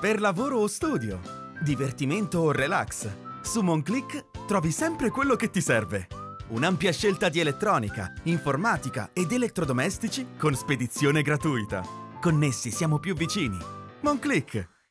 per lavoro o studio, divertimento o relax. Su Monclick trovi sempre quello che ti serve. Un'ampia scelta di elettronica, informatica ed elettrodomestici con spedizione gratuita. Connessi siamo più vicini. Monclick